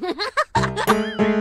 Ha ha ha!